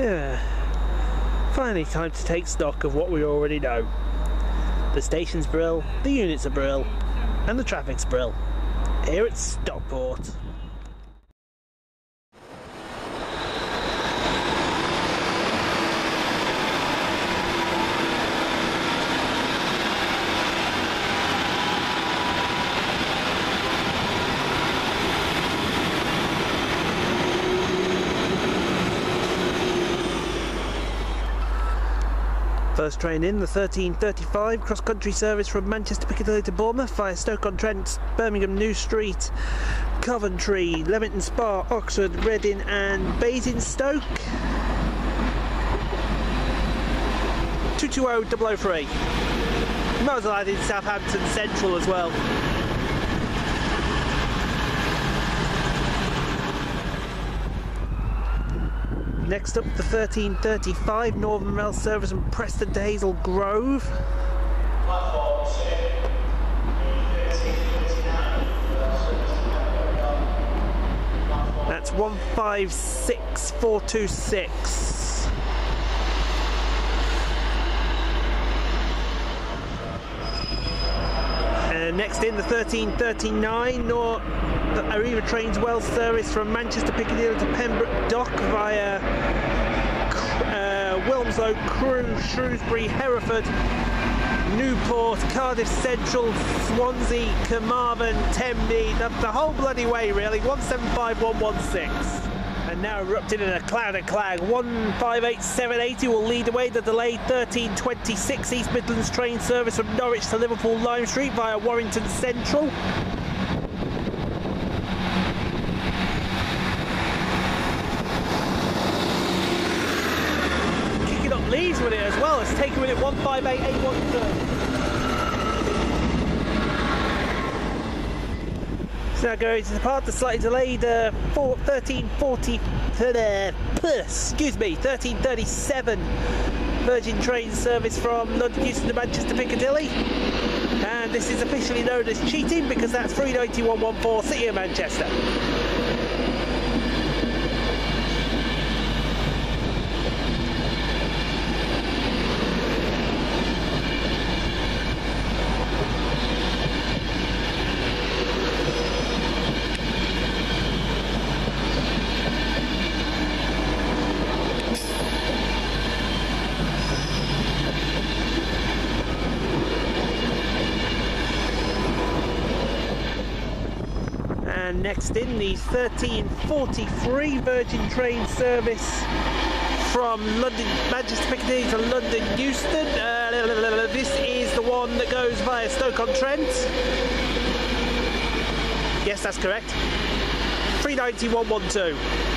Yeah. Finally, time to take stock of what we already know. The station's brill, the units are brill, and the traffic's brill. Here at Stockport. First train in, the 1335 cross country service from Manchester Piccadilly to Bournemouth via Stoke-on-Trent, Birmingham New Street, Coventry, Leamington Spa, Oxford, Reading and Basingstoke. 220003. Might as well add in Southampton Central as well. Next up, the 1335 Northern Rail service from Preston to Hazel Grove. That's 156426. Next in the 1339 Nor Arriva Trains Wales service from Manchester Piccadilly to Pembroke Dock via uh, Wilmslow, Crewe, Shrewsbury, Hereford, Newport, Cardiff Central, Swansea, Carmarthen, Tenby, the, the whole bloody way really, 175116. And now erupting in a cloud of clag. 158780 will lead away the delayed 1326 East Midlands train service from Norwich to Liverpool Lime Street via Warrington Central. Kicking up Leeds with it as well. It's taking with it 158812. So now going to depart the slightly delayed uh, 4, 1340, uh, excuse me, 1337 Virgin train service from London Euston to Manchester Piccadilly. And this is officially known as cheating because that's 39114 City of Manchester. And next in the 1343 Virgin train service from London, Manchester Piccadilly to London Euston. Uh, this is the one that goes via Stoke-on-Trent. Yes, that's correct. 39112.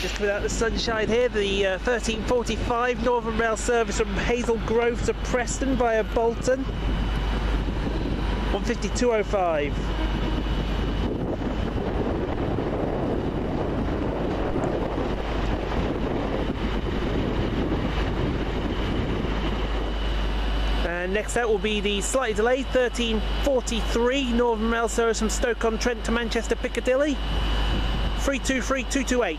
Just without the sunshine here, the uh, 1345 Northern Rail service from Hazel Grove to Preston via Bolton. 152.05. And next out will be the slightly delayed 1343 Northern Rail service from Stoke-on-Trent to Manchester Piccadilly. 323228.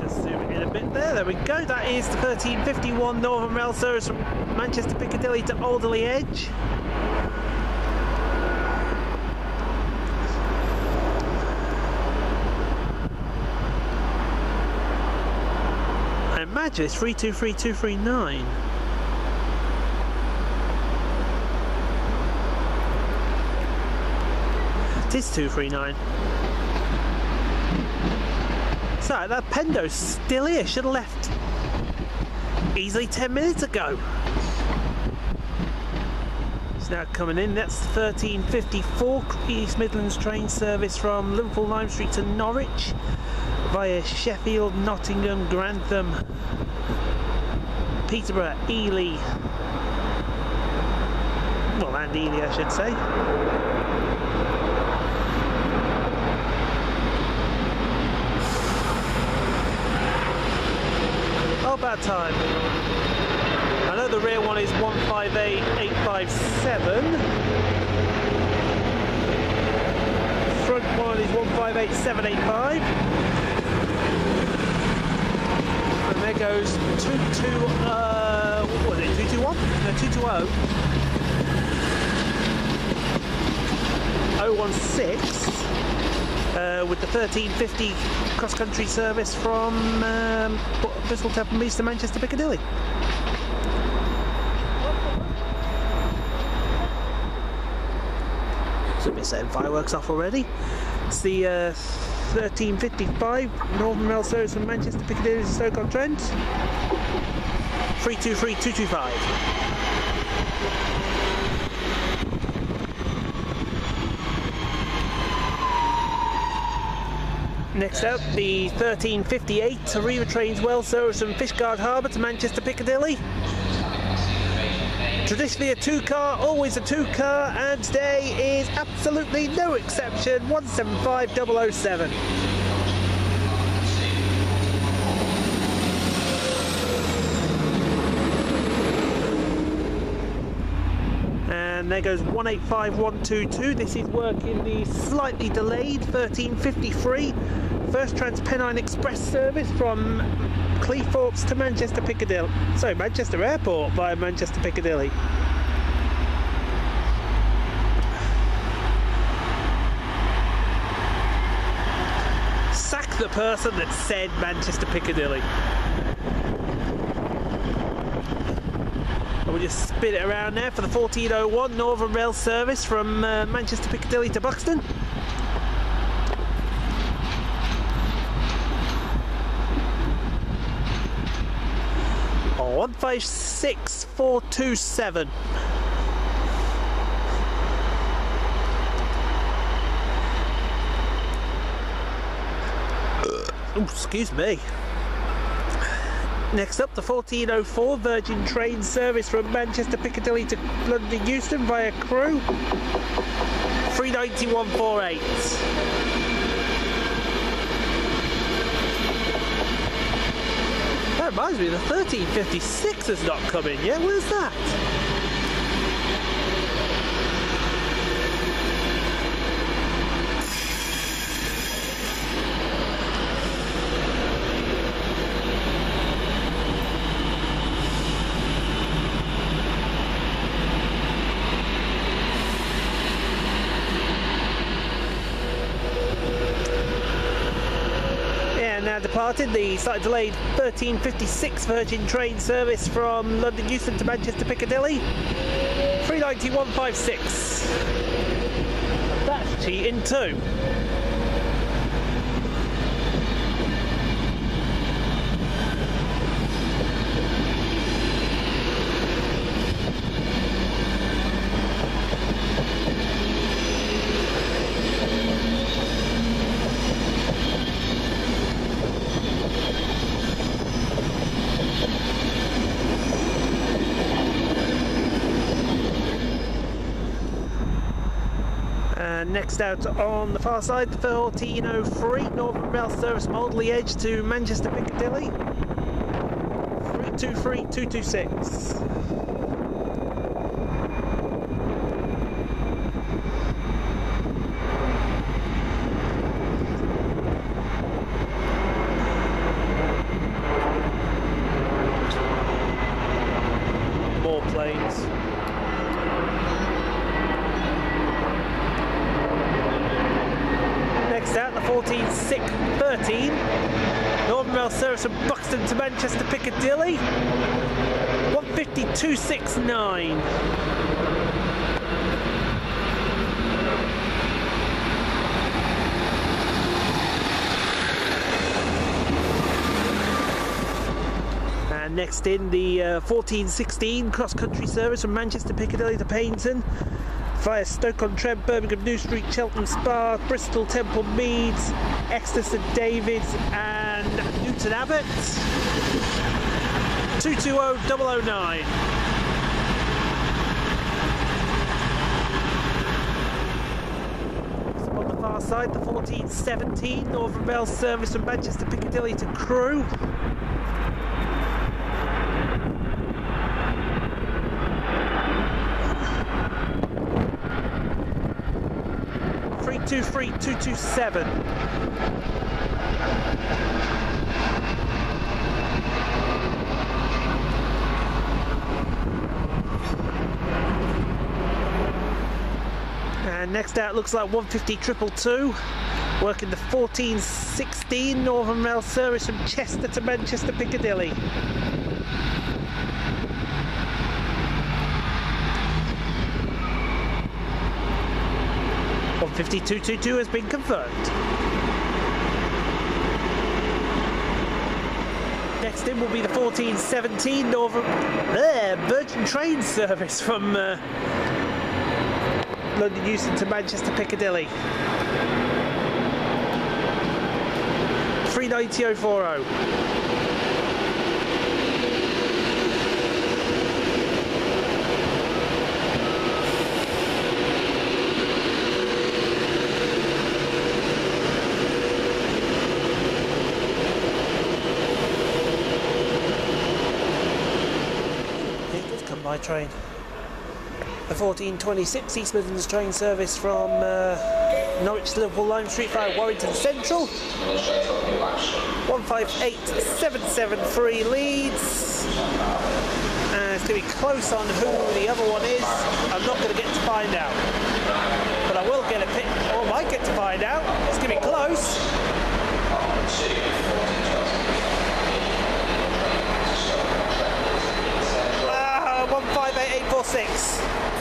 Just zooming in a bit there. There we go. That is the 1351 Northern Rail service from Manchester Piccadilly to Alderley Edge. I imagine it's 323239. It is 239. Sorry, that Pendo's still here. Should have left easily 10 minutes ago. It's now coming in. That's 1354 East Midlands train service from Liverpool Lime Street to Norwich via Sheffield, Nottingham, Grantham, Peterborough, Ely, well, and Ely, I should say. Oh, bad time. I know the rear one is 158857. Front one is 158785. Goes 22, uh, what was it, 221? No, 220. 016 uh, with the 1350 cross-country service from um, Bristol Temple Meads to Manchester Piccadilly. So we're setting fireworks off already. It's the uh, 1355 Northern Rail service from Manchester Piccadilly to Stoke-on-Trent. 323225. Next up, the 1358 Arriva Trains Wales service from Fishguard Harbour to Manchester Piccadilly. Traditionally a two car, always a two car, and today is absolutely no exception 175007. And there goes 185122. This is working the slightly delayed 1353 First Transpennine Express service from Cleethorpes to Manchester Piccadilly. Sorry, Manchester Airport via Manchester Piccadilly. Sack the person that said Manchester Piccadilly. We'll just spin it around there for the 1401 Northern Rail service from uh, Manchester Piccadilly to Buxton. Oh, 156427. Oh, excuse me. Next up, the 1404 Virgin train service from Manchester Piccadilly to London Euston via Crewe. 39148. That reminds me, the 1356 has not come in yet. Where's that? Now departed the slightly delayed 1356 Virgin train service from London Euston to Manchester Piccadilly. 39156. That's T too. And next out on the far side, the 1403 Northern Rail Service from Alderley Edge to Manchester Piccadilly. 323226. More planes. Next out, the 14 6 13. Northern Rail service from Buxton to Manchester Piccadilly. 152.69. And next in the uh, 1416 cross country service from Manchester Piccadilly to Paignton via Stoke-on-Trent, Birmingham New Street, Cheltenham Spa, Bristol Temple Meads, Exeter St David's and Newton Abbot. 220 009. On the far side, the 1417 Northern Rail service from Manchester Piccadilly to Crewe. Two three two two seven. And next out looks like 150 triple two. Working the 1416 Northern Rail service from Chester to Manchester Piccadilly. One fifty two two two has been confirmed. Next in will be the 1417 Northern uh, Virgin Train service from uh, London Euston to Manchester Piccadilly. 390040. It does come by train. The 1426 East Midlands train service from uh, Norwich to Liverpool Lime Street via Warrington Central. 158773 leads. Uh, it's going to be close on who the other one is. I'm not going to get to find out. But I will get a pic, or might get to find out. It's going to be close. Ah, 158846.